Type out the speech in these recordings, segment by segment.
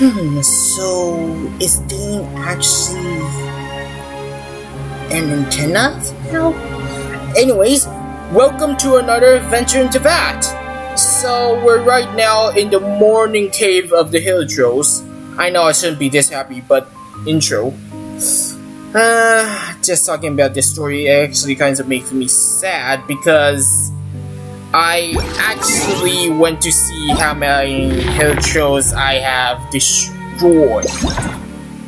Hmm, so is Dain actually an antenna now? Anyways, welcome to another adventure into that. So we're right now in the morning cave of the Hilichurls. I know I shouldn't be this happy, but intro. Uh, just talking about this story actually kind of makes me sad because I actually went to see how many Hilichurls I have destroyed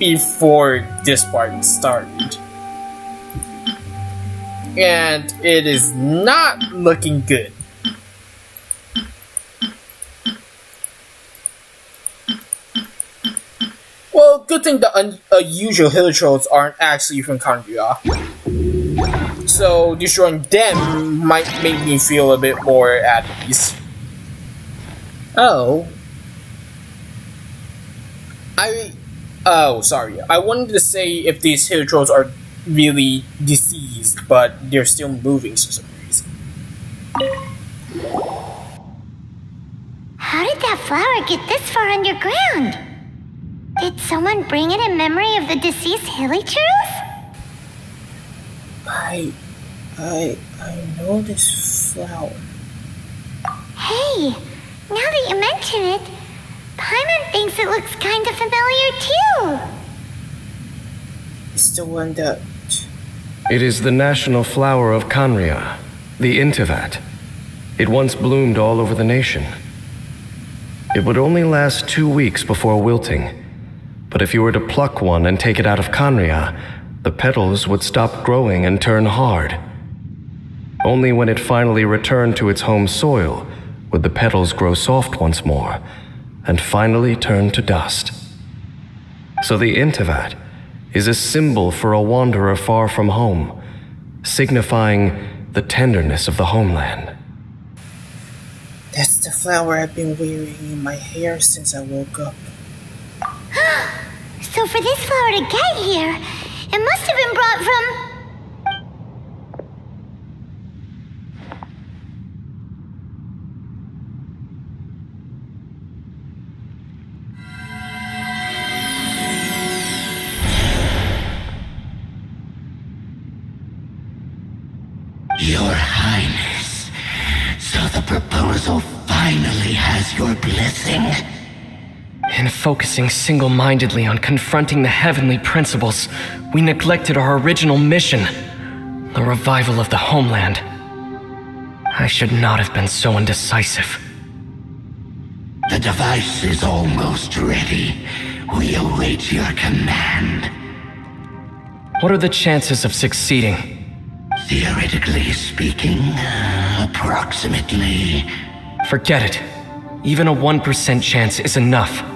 before this part started. And it is not looking good. Well, good thing the unusual Hilichurls aren't actually from Khaenri'ah so destroying them might make me feel a bit more at ease. Oh. I... Oh, sorry. I wanted to say if these Hilichurls are really deceased, but they're still moving for some reason. How did that flower get this far underground? Did someone bring it in memory of the deceased Hilichurls? I I I know this flower. Hey, now that you mention it, Paimon thinks it looks kind of familiar too. It's the one that. It is the national flower of Khaenri'ah, the Inteyvat. It once bloomed all over the nation. It would only last two weeks before wilting. But if you were to pluck one and take it out of Khaenri'ah, the petals would stop growing and turn hard. Only when it finally returned to its home soil would the petals grow soft once more and finally turn to dust. So the Inteyvat is a symbol for a wanderer far from home, signifying the tenderness of the homeland. That's the flower I've been wearing in my hair since I woke up. so for this flower to get here, it must have been brought from... In focusing single mindedly on confronting the heavenly principles, we neglected our original mission the revival of the homeland. I should not have been so indecisive. The device is almost ready. We await your command. What are the chances of succeeding? Theoretically speaking, approximately Forget it. Even a 1% chance is enough.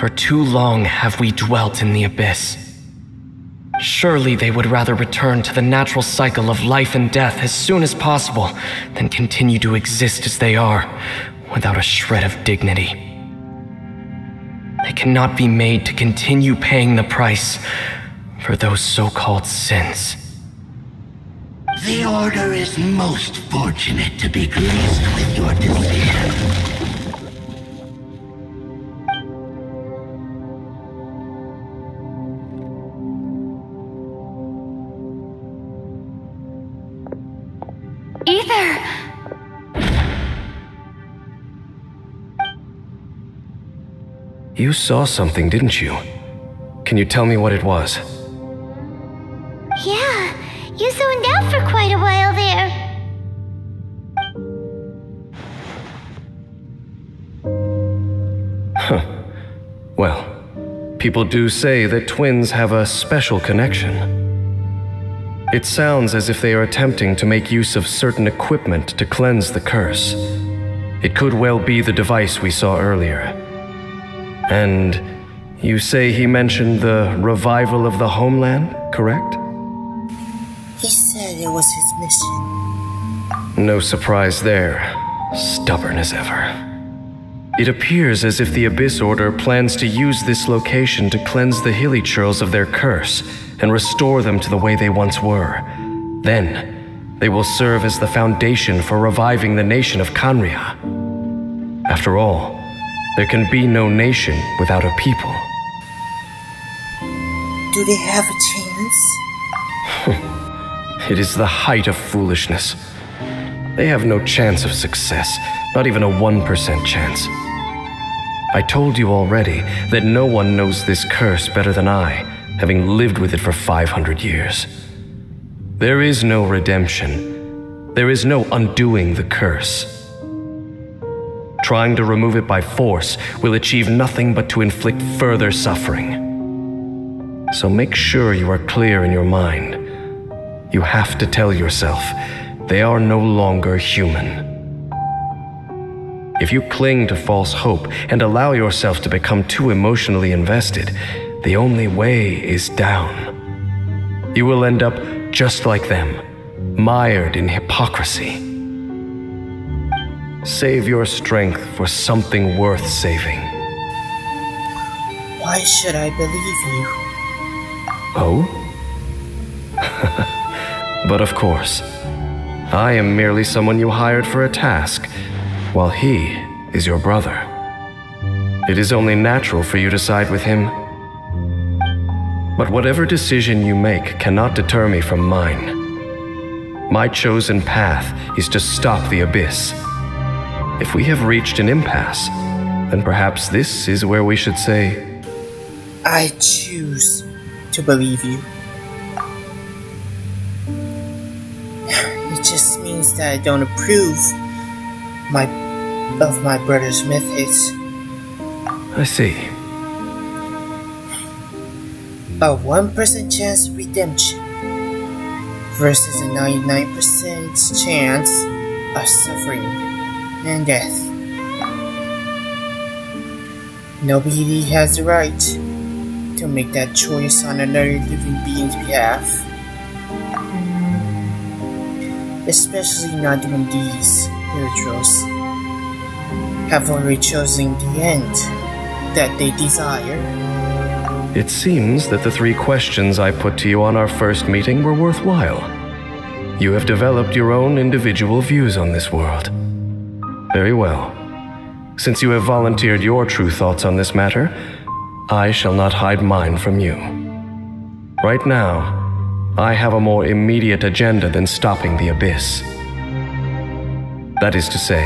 For too long have we dwelt in the abyss. Surely they would rather return to the natural cycle of life and death as soon as possible than continue to exist as they are, without a shred of dignity. They cannot be made to continue paying the price for those so-called sins. The Order is most fortunate to be graced with your decision. You saw something, didn't you? Can you tell me what it was? Yeah, you zoned out for quite a while there. Huh. Well, people do say that twins have a special connection. It sounds as if they are attempting to make use of certain equipment to cleanse the curse. It could well be the device we saw earlier. And you say he mentioned the revival of the homeland, correct? He said it was his mission. No surprise there. Stubborn as ever. It appears as if the Abyss Order plans to use this location to cleanse the Hilichurls of their curse and restore them to the way they once were. Then, they will serve as the foundation for reviving the nation of Khaenri'ah. After all, There can be no nation without a people. Do they have a chance? It is the height of foolishness. They have no chance of success, not even a 1% chance. I told you already that no one knows this curse better than I, having lived with it for 500 years. There is no redemption. There is no undoing the curse. Trying to remove it by force will achieve nothing but to inflict further suffering. So make sure you are clear in your mind. You have to tell yourself they are no longer human. If you cling to false hope and allow yourself to become too emotionally invested, the only way is down. You will end up just like them, mired in hypocrisy. Save your strength for something worth saving. Why should I believe you? Oh? but of course, I am merely someone you hired for a task, while he is your brother. It is only natural for you to side with him. But whatever decision you make cannot deter me from mine. My chosen path is to stop the abyss. If we have reached an impasse, then perhaps this is where we should say, I choose to believe you. It just means that I don't approve my of my brother's methods. I see. A 1% chance of redemption versus a 99% chance of suffering and death. Nobody has the right to make that choice on another living being's behalf. Especially not when these heroes have already chosen the end that they desire. It seems that the three questions I put to you on our first meeting were worthwhile. You have developed your own individual views on this world. Very well. Since you have volunteered your true thoughts on this matter, I shall not hide mine from you. Right now, I have a more immediate agenda than stopping the Abyss. That is to say,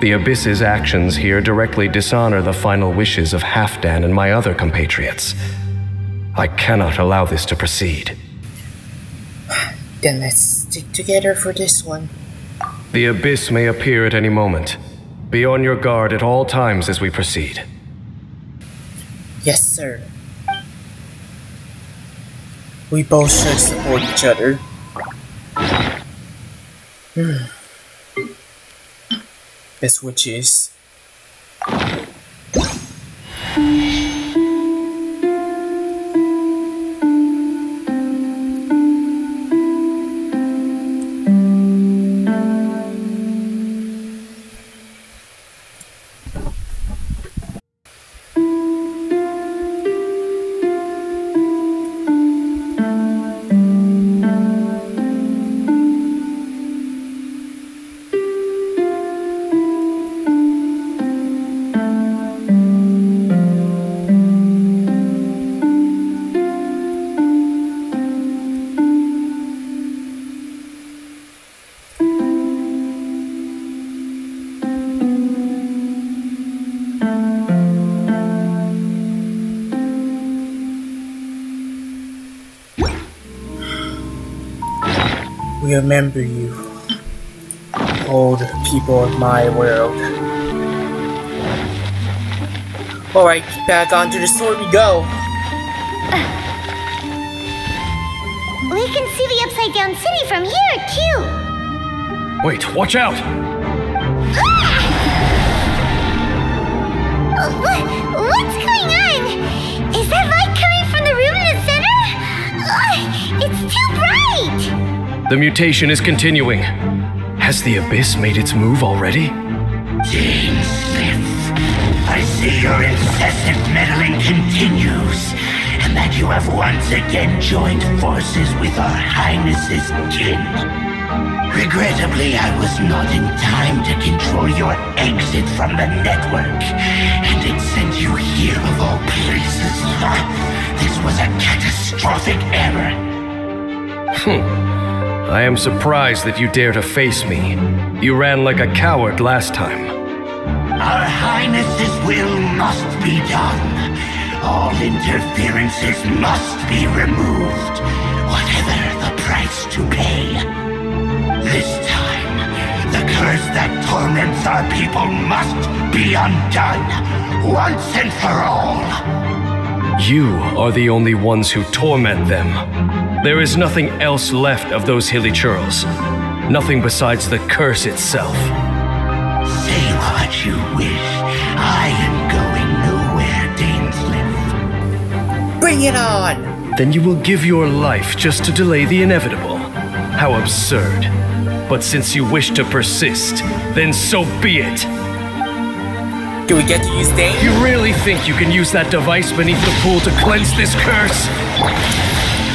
the Abyss's actions here directly dishonor the final wishes of Halfdan and my other compatriots. I cannot allow this to proceed. Then let's stick together for this one. The Abyss may appear at any moment. Be on your guard at all times as we proceed. Yes, sir. We both should support each other. Hmm. Best witches. Remember you, old people of my world. Alright, back onto the story we go. We can see the upside down city from here, too. Wait, watch out! Uh, what's going on? Is that light coming from the room in the center? It's too bright! The mutation is continuing. Has the Abyss made its move already? Dainsleif, I see your incessant meddling continues, and that you have once again joined forces with our Highness's kin. Regrettably, I was not in time to control your exit from the network, and it sent you here of all places. This was a catastrophic error. Hmm. I am surprised that you dare to face me. You ran like a coward last time. Our Highness's will must be done. All interferences must be removed, whatever the price to pay. This time, the curse that torments our people must be undone, once and for all. You are the only ones who torment them. There is nothing else left of those Hilichurls. Nothing besides the curse itself. Say what you wish. I am going nowhere, Dainsleif. Bring it on! Then you will give your life just to delay the inevitable. How absurd. But since you wish to persist, then so be it. Do we get to use Dain? You really think you can use that device beneath the pool to cleanse this curse?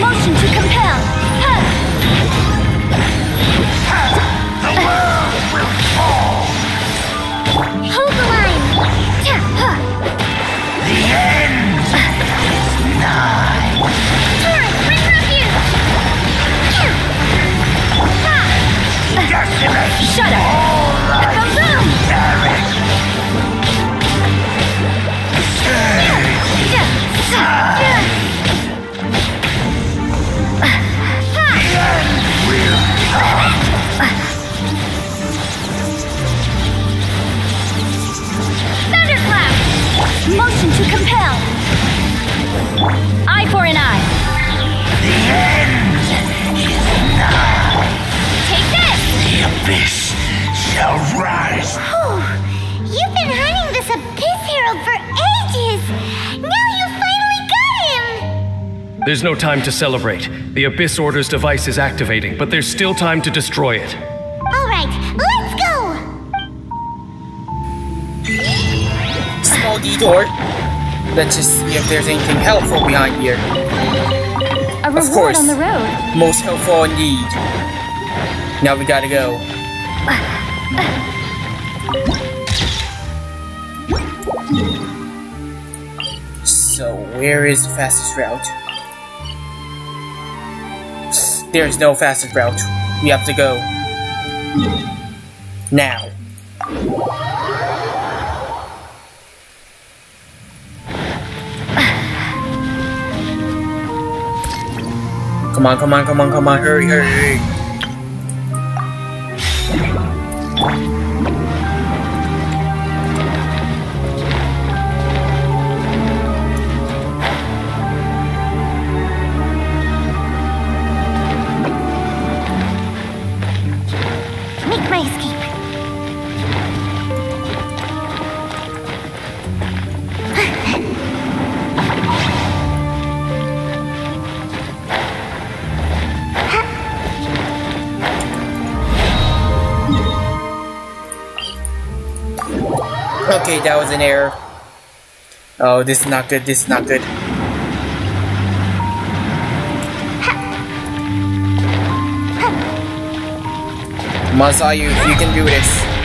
Motion to compel. The world will fall. Hold the line. The end is nigh. Torrent, bring refuge. Decimate Shut up. To compel. Eye for an eye. The end is nigh. Take this! The abyss shall rise. Whew. You've been hunting this Abyss Herald for ages! Now you finally got him! There's no time to celebrate. The Abyss Order's device is activating, but there's still time to destroy it. Alright, let's go! Small detour. Let's just see if there's anything helpful behind here. A reward course. on the road. Most helpful indeed. Now we gotta go. So, where is the fastest route? There's no fastest route. We have to go. Now. Come on, come on, come on, come on, hurry, hurry, hurry. Okay, that was an error. Oh, this is not good, this is not good. Masayu, you can do this.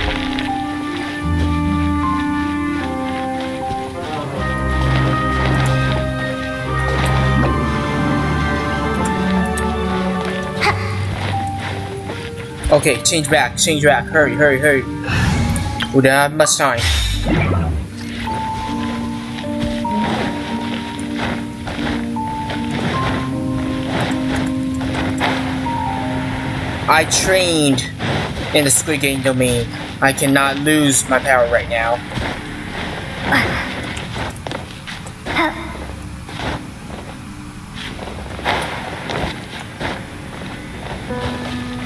Okay, change back, change back. Hurry, hurry, hurry. We don't have much time. I trained in the Squid Game domain. I cannot lose my power right now.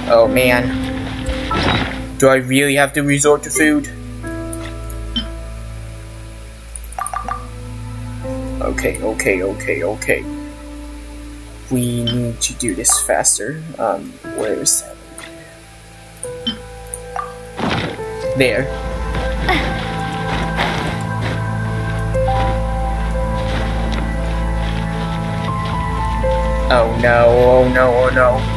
Oh man. Do I really have to resort to food? Okay, okay, okay. We need to do this faster. Um, where is that? There. Oh no, oh no, oh no.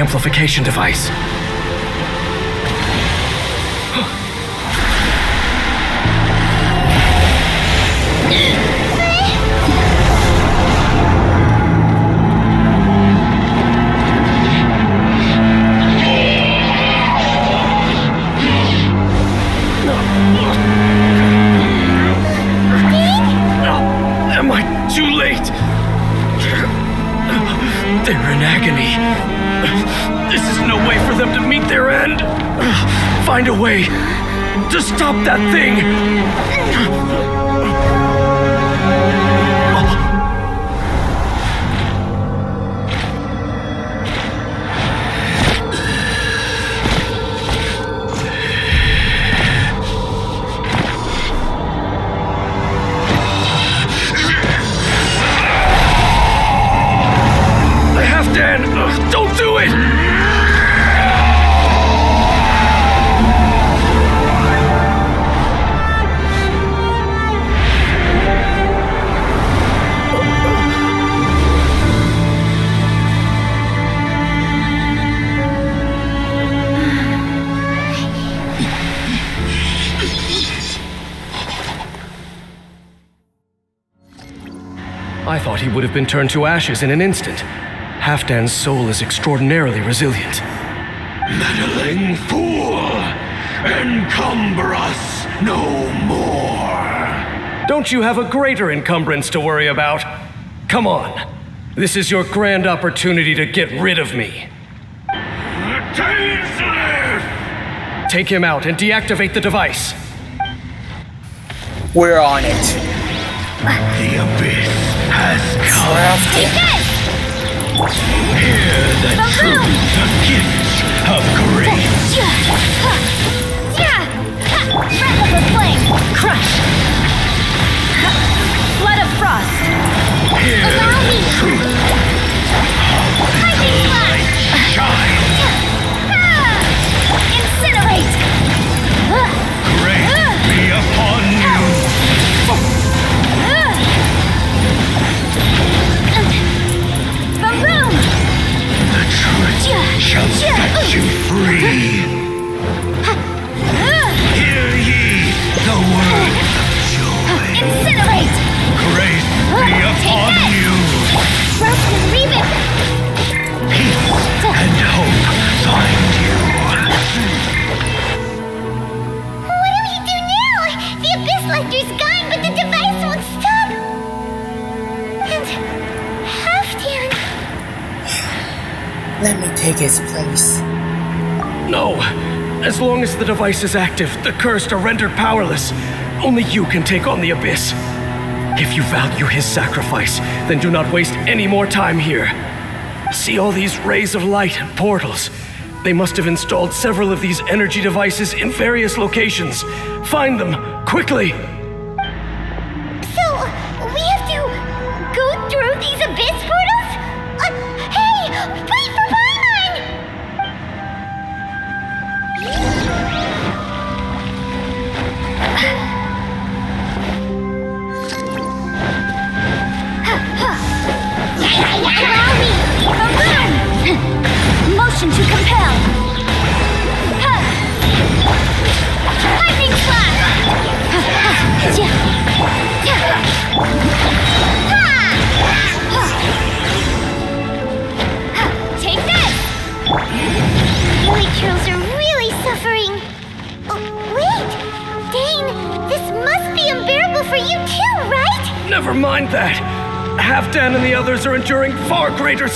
Amplification device. That thing. Have been turned to ashes in an instant. Halfdan's soul is extraordinarily resilient. Meddling fool! Encumber us no more! Don't you have a greater encumbrance to worry about? Come on. This is your grand opportunity to get rid of me. Dainsleif! Take him out and deactivate the device. We're on it. The abyss has Take this! Hear the truth, the gift of grace. Yeah! Yeah! Breath of the flame! Crush! Ha! Flood of frost! Hear Allow the me! truth. Lightning flash! Shine. The device is active, the cursed are rendered powerless. Only you can take on the abyss. If you value his sacrifice, then do not waste any more time here. See all these rays of light and portals. They must have installed several of these energy devices in various locations. Find them, quickly!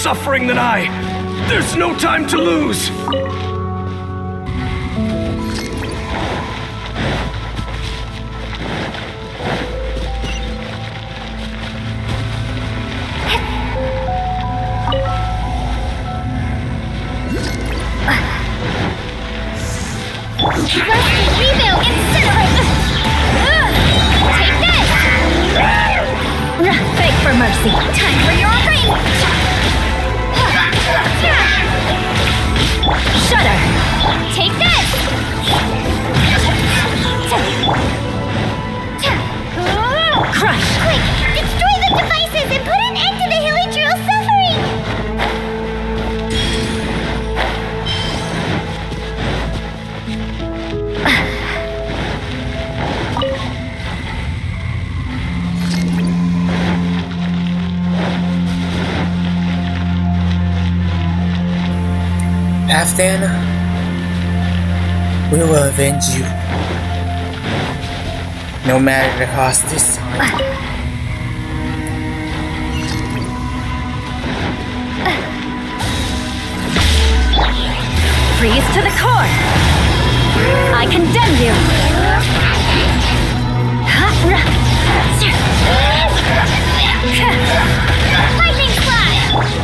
Suffering than I. There's no time to lose. Halfdan, we will avenge you. No matter the cost this time. Freeze to the core! I condemn you! Lightning Slash!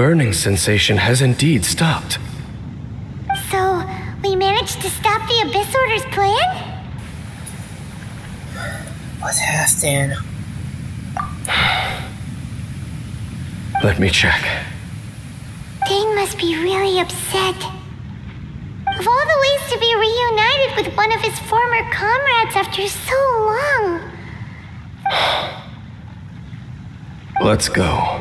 burning sensation has indeed stopped. So, we managed to stop the Abyss Order's plan? But Halfdan, Let me check. Dain must be really upset. Of all the ways to be reunited with one of his former comrades after so long. Let's go.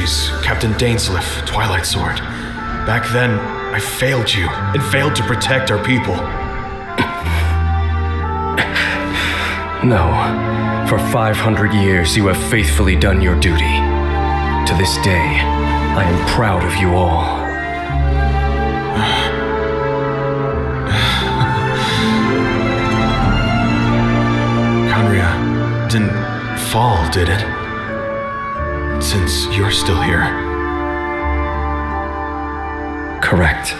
Captain Dainsleif, Twilight Sword. Back then, I failed you and failed to protect our people. No. For 500 years, you have faithfully done your duty. To this day, I am proud of you all. Khaenri'ah didn't fall, did it? Since you're still here. Correct.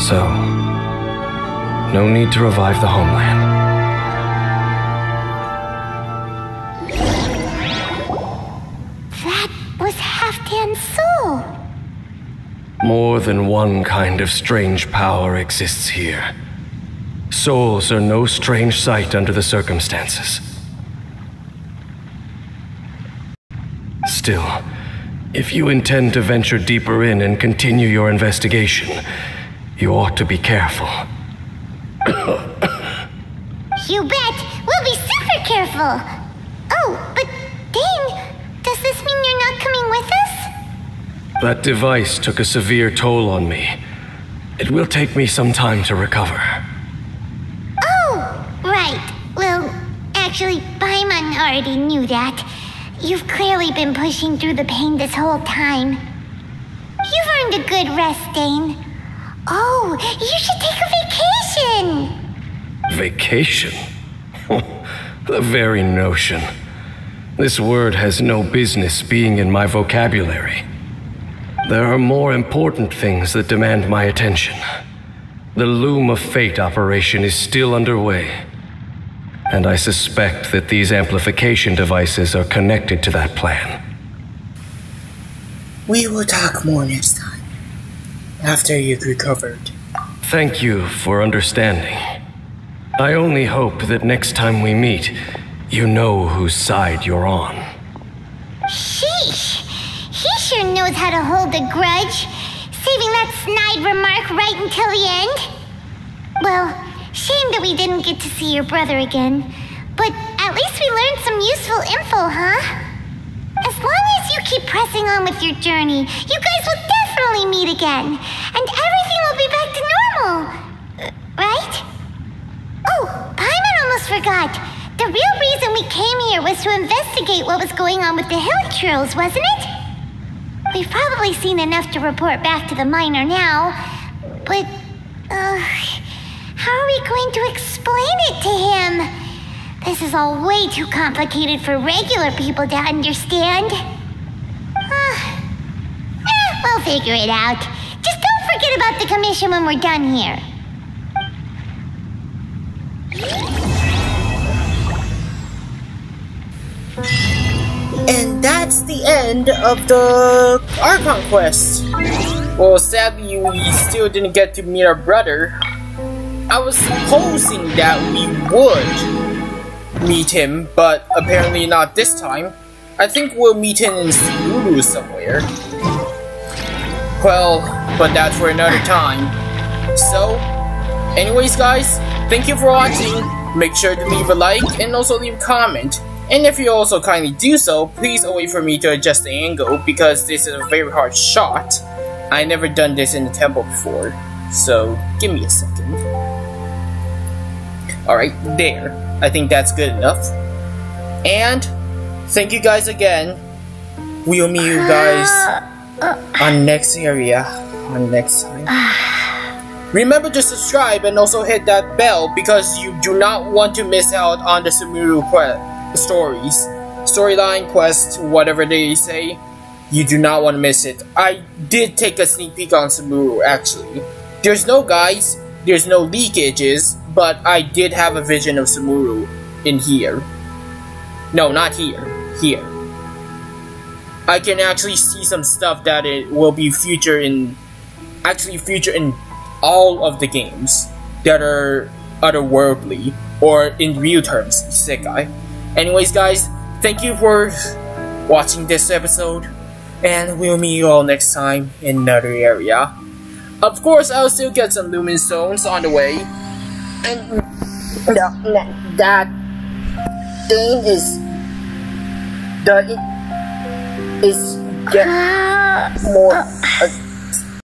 So, no need to revive the homeland. More than one kind of strange power exists here. Souls are no strange sight under the circumstances. Still, if you intend to venture deeper in and continue your investigation, you ought to be careful. You bet! We'll be super careful! Oh, but Dain, does this mean you're not coming with us? That device took a severe toll on me. It will take me some time to recover. Oh, right. Well, actually, Paimon already knew that. You've clearly been pushing through the pain this whole time. You've earned a good rest, Dain. Oh, you should take a vacation! Vacation? the very notion. This word has no business being in my vocabulary. There are more important things that demand my attention. The Loom of Fate operation is still underway. And I suspect that these amplification devices are connected to that plan. We will talk more next time. After you've recovered. Thank you for understanding. I only hope that next time we meet, you know whose side you're on. Sheesh! Knows how to hold a grudge, saving that snide remark right until the end. Well, shame that we didn't get to see your brother again, but at least we learned some useful info, huh? As long as you keep pressing on with your journey, you guys will definitely meet again, and everything will be back to normal. Uh, right? Oh, Paimon almost forgot. The real reason we came here was to investigate what was going on with the Hilichurls, wasn't it? We've probably seen enough to report back to the miner now, but, uh, how are we going to explain it to him? This is all way too complicated for regular people to understand. Uh, eh, we'll figure it out. Just don't forget about the commission when we're done here. And that's the end of the Archon quest. Well, sadly, we still didn't get to meet our brother. I was supposing that we would meet him, but apparently not this time. I think we'll meet him in Sumeru somewhere. Well, but that's for another time. So, anyways guys, thank you for watching. Make sure to leave a like and also leave a comment. And if you also kindly do so, please wait for me to adjust the angle because this is a very hard shot. I never done this in the temple before, so give me a second. Alright, there. I think that's good enough. And thank you guys again. We'll meet you guys on next area on next time. Remember to subscribe and also hit that bell because you do not want to miss out on the Sumeru quest stories, storyline, quest, whatever they say. You do not want to miss it. I did take a sneak peek on Sumeru actually. There's no guys, there's no leakages, but I did have a vision of Sumeru in here. No, not here. Here. I can actually see some stuff that it will be future in actually future in all of the games that are otherworldly or in real terms, Isekai. Anyways, guys, thank you for watching this episode, and we'll meet you all next time in another area. Of course, I'll still get some Lumen Stones on the way, and that thing is the is get more. Uh,